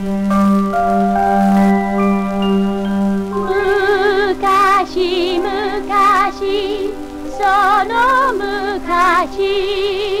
昔昔その昔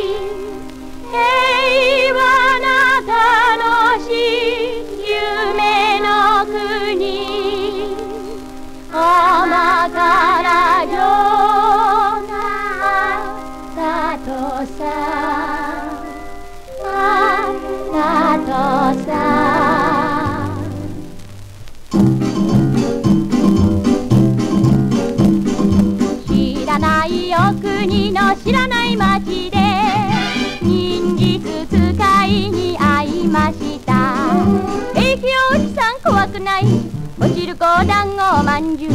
知らない街で忍術使いに会いました。駅おじさん怖くない？お汁粉団子まんじゅう。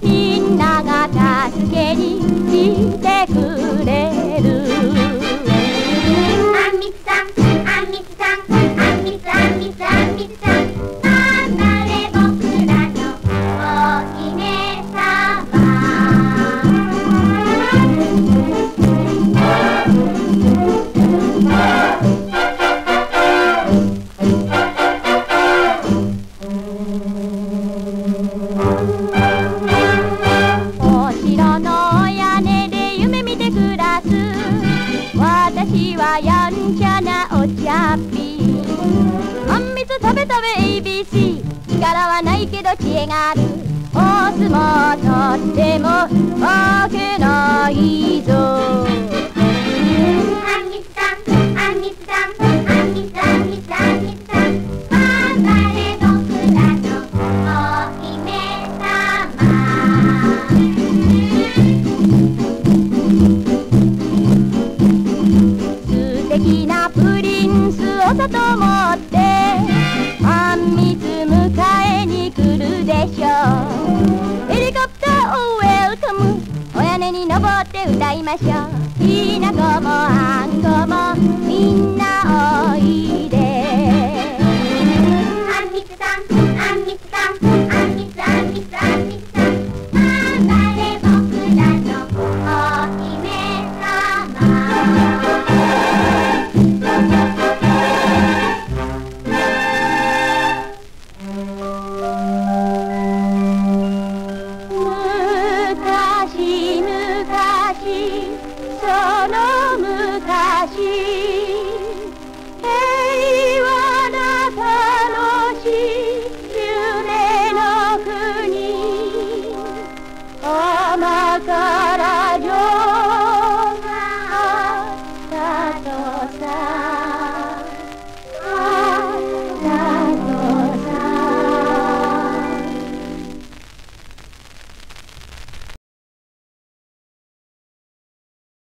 みんなが助けに来てべ ABC 力はないけど知恵がある。お相撲とっても負けないぞあさん、あさん、あんみつあんあんみつさん。頑張れ僕らのお姫素敵なプリンスをさとましょう。きなこ昔平和な楽しい夢の国。おまかせ